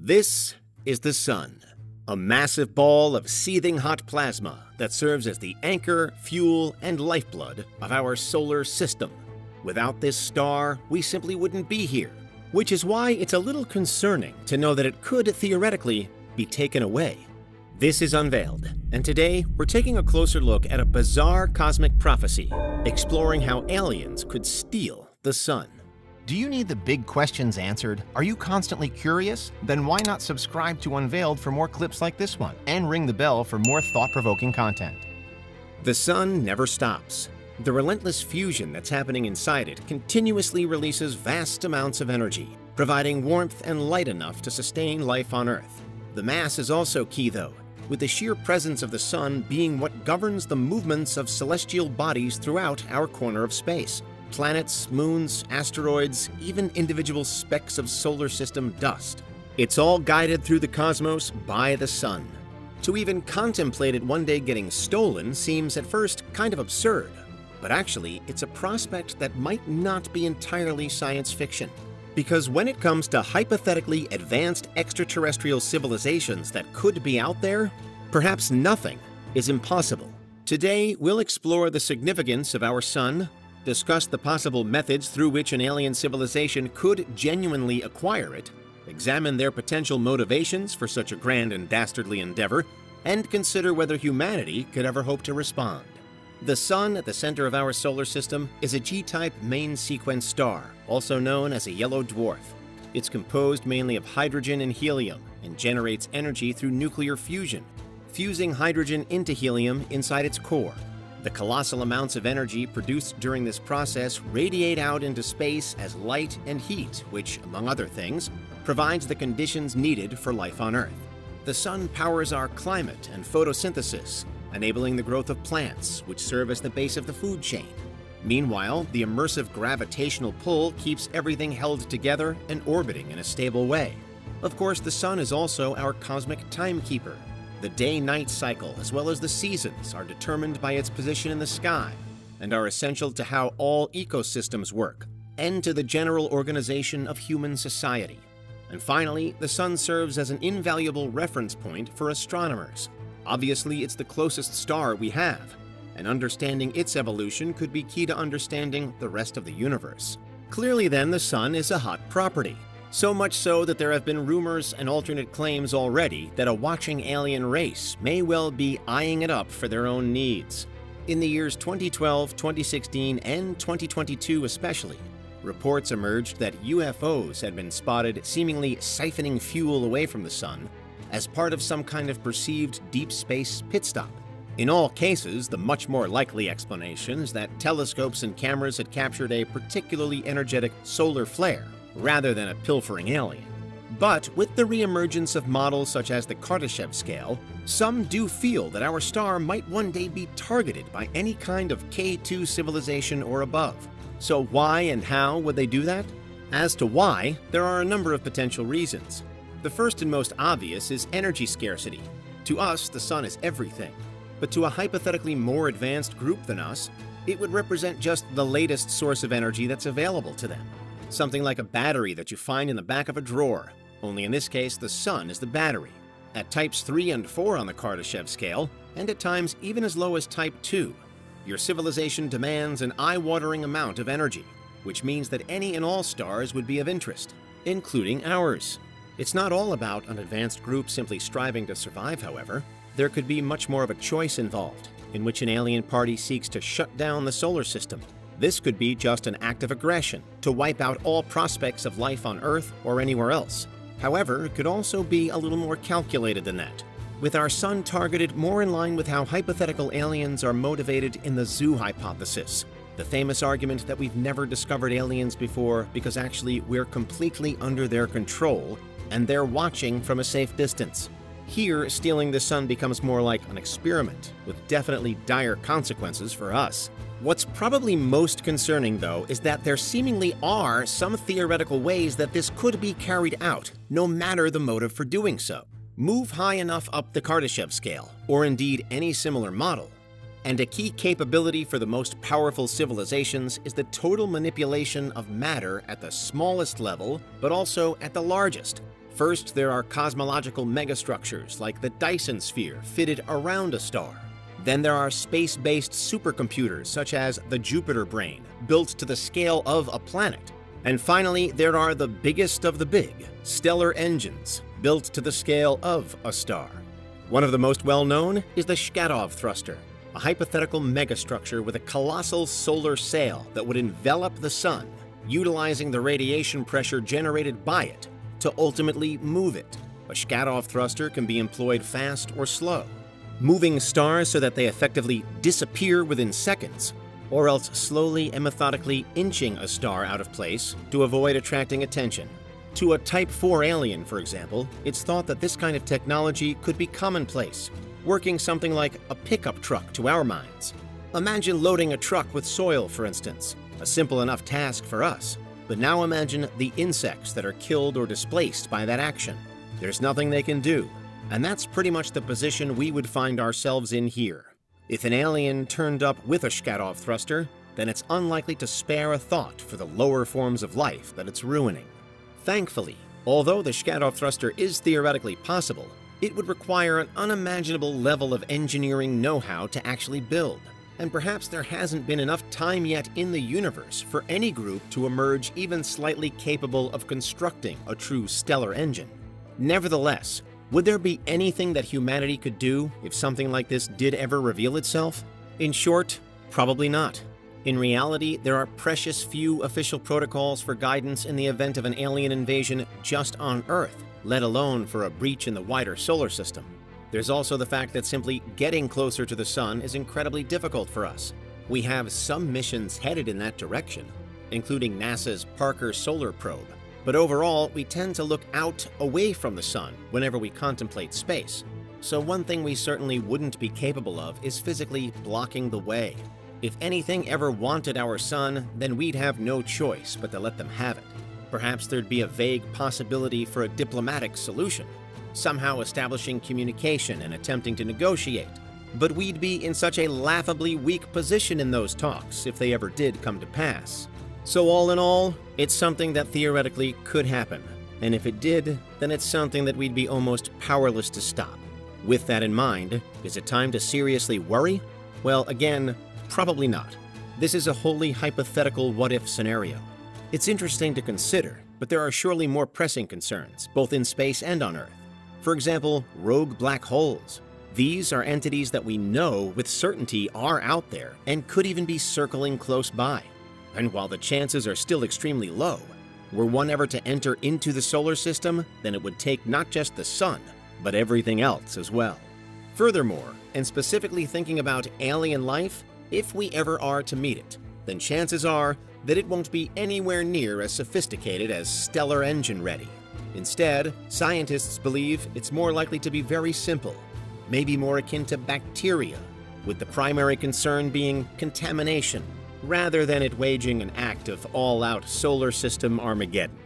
This is the Sun, a massive ball of seething hot plasma that serves as the anchor, fuel, and lifeblood of our solar system. Without this star, we simply wouldn't be here, which is why it's a little concerning to know that it could theoretically be taken away. This is Unveiled, and today we're taking a closer look at a bizarre cosmic prophecy, exploring how aliens could steal the sun. Do you need the big questions answered? Are you constantly curious? Then why not subscribe to Unveiled for more clips like this one and ring the bell for more thought provoking content? The sun never stops. The relentless fusion that's happening inside it continuously releases vast amounts of energy, providing warmth and light enough to sustain life on Earth. The mass is also key, though, with the sheer presence of the sun being what governs the movements of celestial bodies throughout our corner of space. Planets, moons, asteroids, even individual specks of solar system dust. It's all guided through the cosmos by the sun. To even contemplate it one day getting stolen seems at first kind of absurd, but actually it's a prospect that might not be entirely science fiction. Because when it comes to hypothetically advanced extraterrestrial civilizations that could be out there, perhaps nothing is impossible. Today, we'll explore the significance of our sun, discuss the possible methods through which an alien civilization could genuinely acquire it, examine their potential motivations for such a grand and dastardly endeavor, and consider whether humanity could ever hope to respond. The Sun at the center of our solar system is a G-type main sequence star, also known as a yellow dwarf. It's composed mainly of hydrogen and helium and generates energy through nuclear fusion, fusing hydrogen into helium inside its core. The colossal amounts of energy produced during this process radiate out into space as light and heat, which, among other things, provides the conditions needed for life on Earth. The sun powers our climate and photosynthesis, enabling the growth of plants, which serve as the base of the food chain. Meanwhile, the immersive gravitational pull keeps everything held together and orbiting in a stable way. Of course, the sun is also our cosmic timekeeper, the day-night cycle, as well as the seasons, are determined by its position in the sky and are essential to how all ecosystems work and to the general organization of human society. And finally, the sun serves as an invaluable reference point for astronomers. Obviously, it's the closest star we have, and understanding its evolution could be key to understanding the rest of the universe. Clearly then, the sun is a hot property, so much so that there have been rumors and alternate claims already that a watching alien race may well be eyeing it up for their own needs. In the years 2012, 2016, and 2022 especially, reports emerged that UFOs had been spotted seemingly siphoning fuel away from the sun as part of some kind of perceived deep space pit stop. In all cases, the much more likely explanation is that telescopes and cameras had captured a particularly energetic solar flare rather than a pilfering alien. But with the reemergence of models such as the Kardashev scale, some do feel that our star might one day be targeted by any kind of K2 civilization or above. So why and how would they do that? As to why, there are a number of potential reasons. The first and most obvious is energy scarcity. To us, the sun is everything. But to a hypothetically more advanced group than us, it would represent just the latest source of energy that's available to them. Something like a battery that you find in the back of a drawer, only in this case the sun is the battery. At types 3 and 4 on the Kardashev scale, and at times even as low as type 2, your civilization demands an eye-watering amount of energy, which means that any and all stars would be of interest, including ours. It's not all about an advanced group simply striving to survive, however. There could be much more of a choice involved, in which an alien party seeks to shut down the solar system this could be just an act of aggression to wipe out all prospects of life on Earth or anywhere else. However, it could also be a little more calculated than that, with our sun targeted more in line with how hypothetical aliens are motivated in the zoo hypothesis, the famous argument that we've never discovered aliens before because actually we're completely under their control and they're watching from a safe distance. Here, stealing the sun becomes more like an experiment, with definitely dire consequences for us. What's probably most concerning, though, is that there seemingly are some theoretical ways that this could be carried out, no matter the motive for doing so. Move high enough up the Kardashev scale, or indeed any similar model, and a key capability for the most powerful civilizations is the total manipulation of matter at the smallest level, but also at the largest. First, there are cosmological megastructures like the Dyson sphere fitted around a star. Then there are space-based supercomputers such as the Jupiter Brain, built to the scale of a planet. And finally, there are the biggest of the big, stellar engines, built to the scale of a star. One of the most well-known is the Shkadov thruster, a hypothetical megastructure with a colossal solar sail that would envelop the Sun, utilizing the radiation pressure generated by it to ultimately move it. A Shkadov thruster can be employed fast or slow, moving stars so that they effectively disappear within seconds, or else slowly and methodically inching a star out of place to avoid attracting attention. To a Type 4 alien, for example, it's thought that this kind of technology could be commonplace, working something like a pickup truck to our minds. Imagine loading a truck with soil, for instance, a simple enough task for us. But now imagine the insects that are killed or displaced by that action. There's nothing they can do, and that's pretty much the position we would find ourselves in here. If an alien turned up with a Shkadov thruster, then it's unlikely to spare a thought for the lower forms of life that it's ruining. Thankfully, although the Shkadov thruster is theoretically possible, it would require an unimaginable level of engineering know-how to actually build. And perhaps there hasn't been enough time yet in the universe for any group to emerge even slightly capable of constructing a true stellar engine. Nevertheless, would there be anything that humanity could do if something like this did ever reveal itself? In short, probably not. In reality, there are precious few official protocols for guidance in the event of an alien invasion just on Earth, let alone for a breach in the wider solar system. There's also the fact that simply getting closer to the Sun is incredibly difficult for us. We have some missions headed in that direction, including NASA's Parker Solar Probe, but overall, we tend to look out away from the sun whenever we contemplate space. So one thing we certainly wouldn't be capable of is physically blocking the way. If anything ever wanted our sun, then we'd have no choice but to let them have it. Perhaps there'd be a vague possibility for a diplomatic solution, somehow establishing communication and attempting to negotiate. But we'd be in such a laughably weak position in those talks if they ever did come to pass. So all in all, it's something that theoretically could happen. And if it did, then it's something that we'd be almost powerless to stop. With that in mind, is it time to seriously worry? Well, again, probably not. This is a wholly hypothetical what-if scenario. It's interesting to consider, but there are surely more pressing concerns, both in space and on Earth. For example, rogue black holes. These are entities that we know with certainty are out there and could even be circling close by. And while the chances are still extremely low, were one ever to enter into the solar system, then it would take not just the sun, but everything else as well. Furthermore, and specifically thinking about alien life, if we ever are to meet it, then chances are that it won't be anywhere near as sophisticated as stellar engine ready. Instead, scientists believe it's more likely to be very simple, maybe more akin to bacteria, with the primary concern being contamination rather than it waging an act of all-out solar system Armageddon.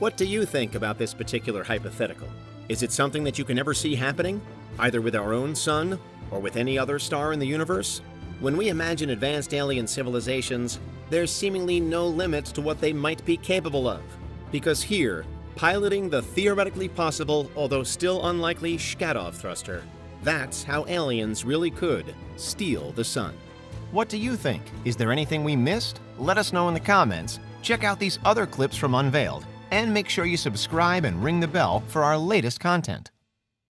What do you think about this particular hypothetical? Is it something that you can ever see happening, either with our own sun or with any other star in the universe? When we imagine advanced alien civilizations, there's seemingly no limit to what they might be capable of. Because here, piloting the theoretically possible, although still unlikely, Shkadov thruster, that's how aliens really could steal the sun. What do you think? Is there anything we missed? Let us know in the comments. Check out these other clips from Unveiled, and make sure you subscribe and ring the bell for our latest content.